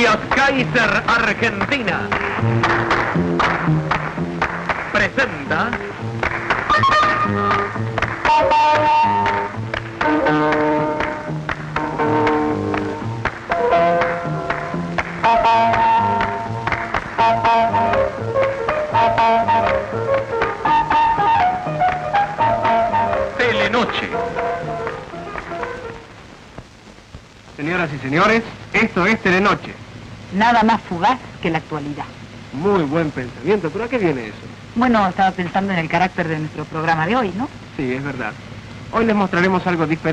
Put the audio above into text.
Medios Kaiser Argentina presenta Telenoche. Señoras y señores, esto es Telenoche. Nada más fugaz que la actualidad. Muy buen pensamiento, pero ¿a qué viene eso? Bueno, estaba pensando en el carácter de nuestro programa de hoy, ¿no? Sí, es verdad. Hoy les mostraremos algo diferente.